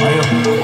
哎呦！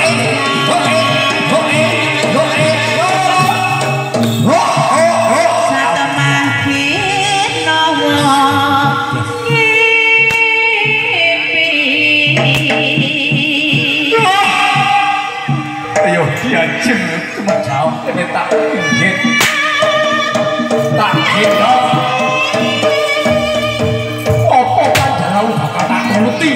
ini tak ingin tak kira apa kan jalan bakal tak nuruti?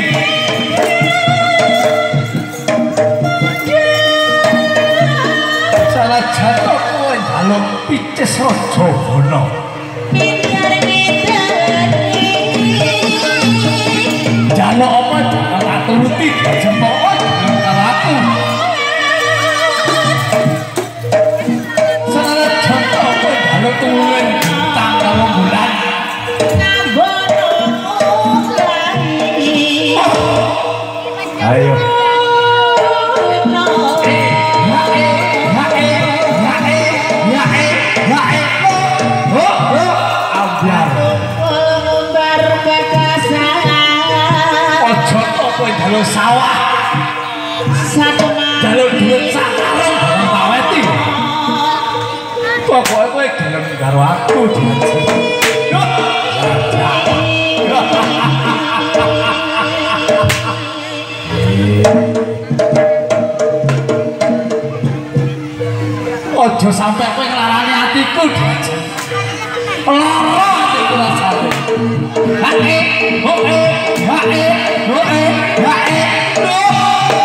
Salah jatuh kue jalan pices rojo bono. Jalan apa? Jalan tak nuruti kowe dalu sawah. Satu dalu dhuwit sakaro paweti. Pokoke kowe gelem karo aku dadi. Ojo sampai kowe nglarani atiku. Lara. Ha-e, ho-e, ha-e, ho-e, ha-e, ho-e,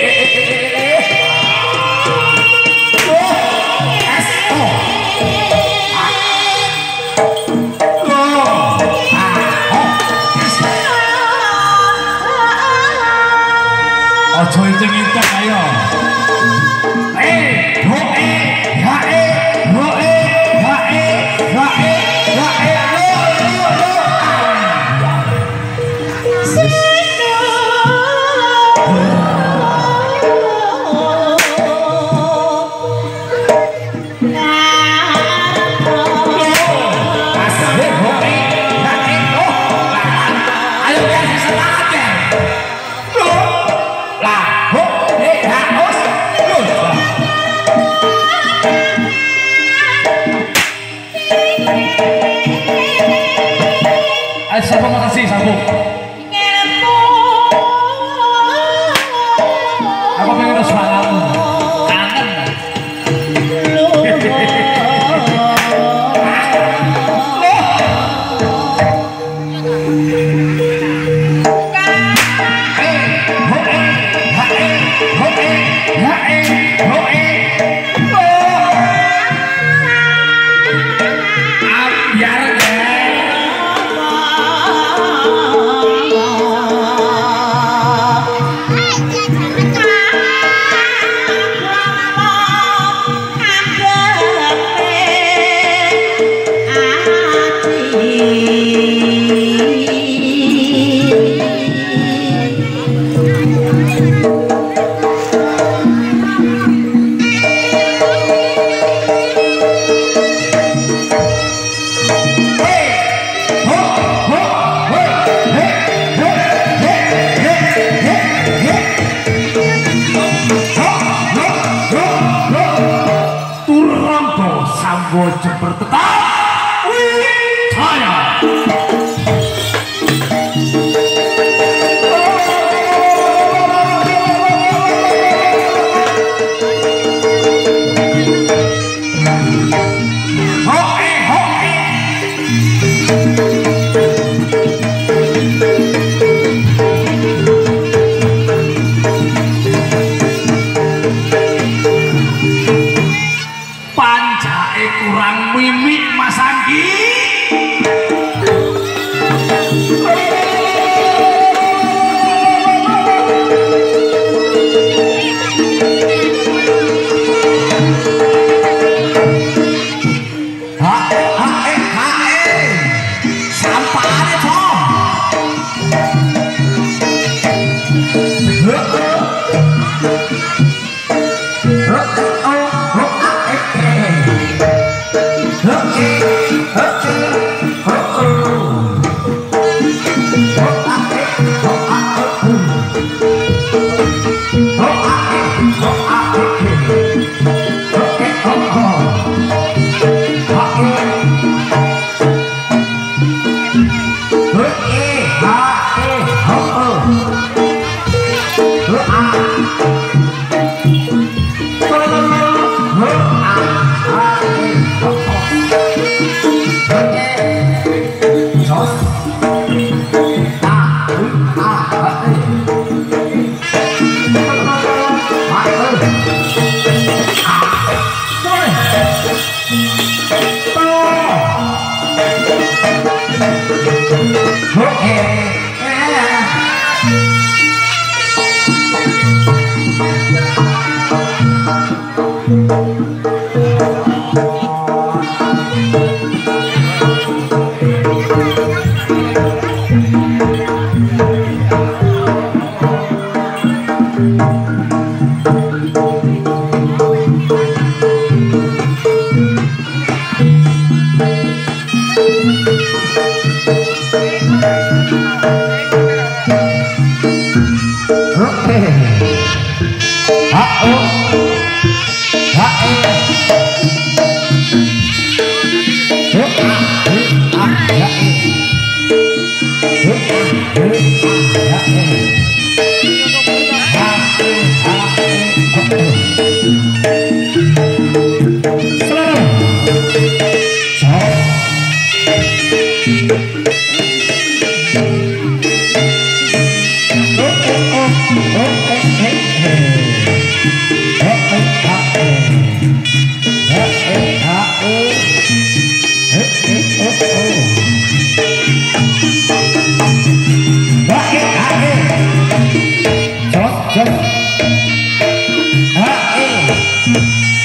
Essa é pra matar seis,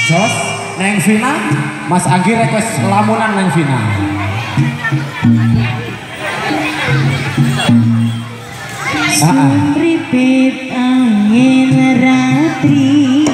Jos, Neng Vina, Mas Anggi request lamunan Neng Vina. Ah, ah. Sumripit angin ratri.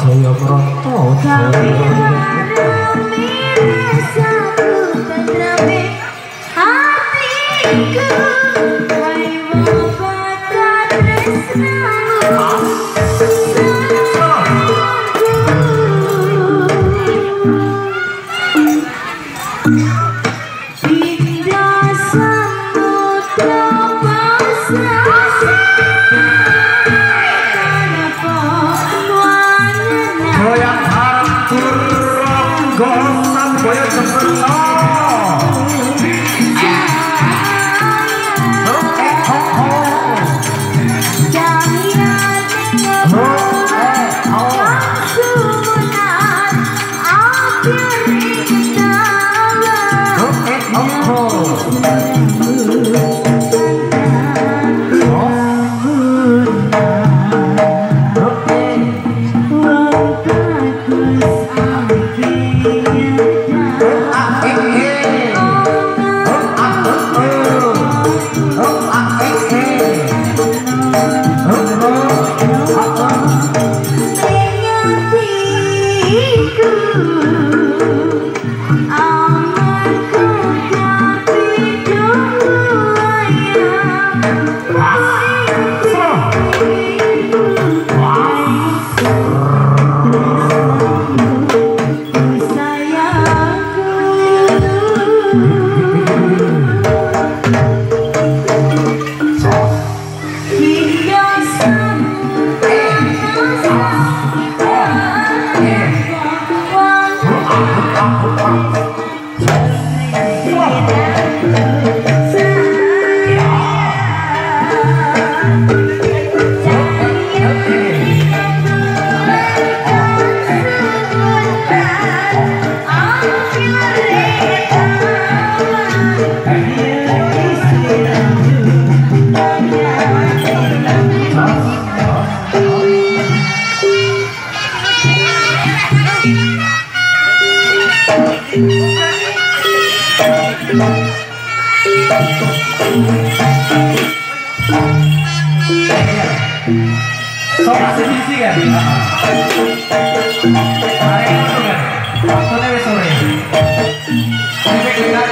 제 역으로 또 어떻게 some fruit. Sok ini tuh kan? Waktunya wis sore. Kita kita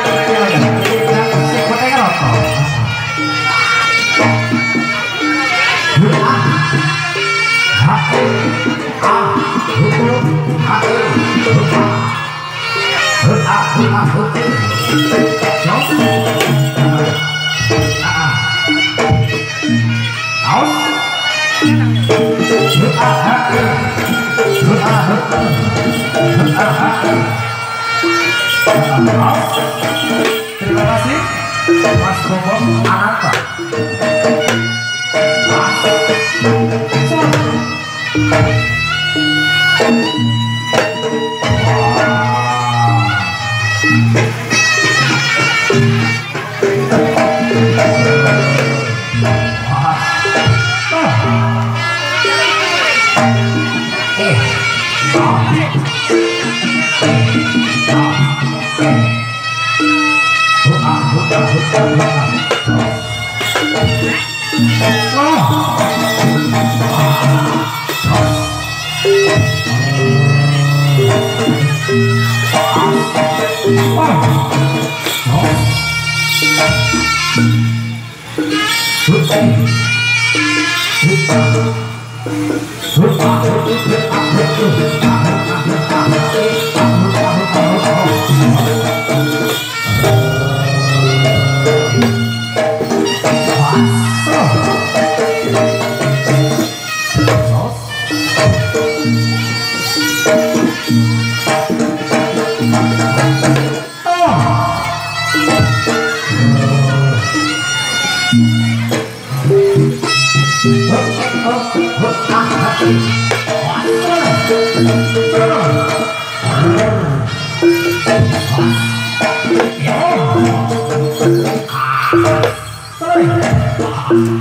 Terima kasih. Mas Bobom Ananta. Sorry.